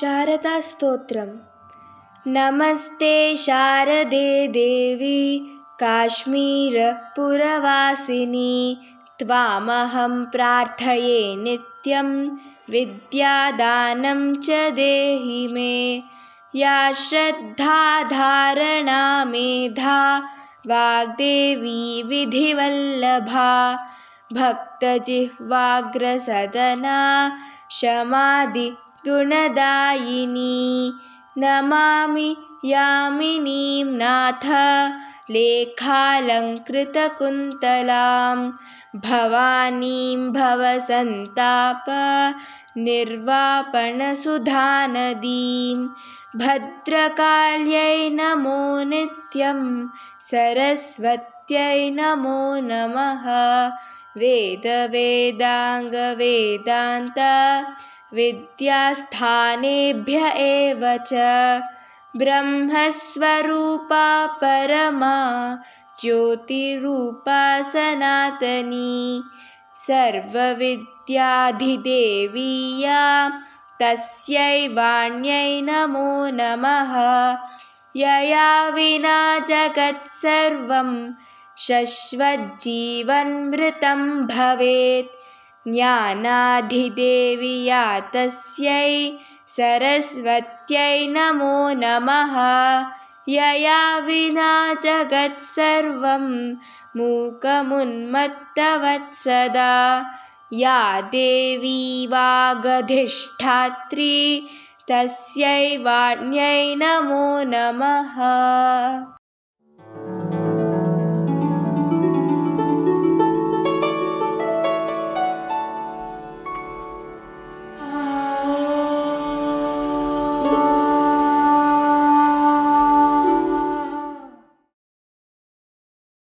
शारदास्तोत्रम्। नमस्ते शारदे देवी काश्मीरपुरवासिनी त्वामहं प्रार्थये नित्यं विद्यादानं च देहि मे। या श्रद्धाधारणा मेधा वाग्देवी विधिवल्लभा। भक्तजिह्वाग्रसदना शमादिगुणदायिनी नमामि यामिनीं नाथ लेखालङ्कृतकुन्तलां भवानीं भवसन्तापनिर्वापणसुधानदीं भद्रकाल्यै नमो नित्यं सरस्वत्यै नमो नमः वेदवेदाङ्गवेदान्तविद्यास्थानेभ्य एव च ब्रह्मस्वरूपा परमा ज्योतिरूपा सनातनी सर्वविद्याधिदेवीया तस्यै वाण्यै नमो नमः। यया विना जगत्सर्वं शश्वज्जीवन्मृतं भवेत् ज्ञानाधिदेविया तस्यै सरस्वत्यै नमो नमः। यया विना जगत्सर्वं मूकमुन्मत्तवत्सदा या देवी वागधिष्ठात्री तस्यै वाण्यै नमो नमः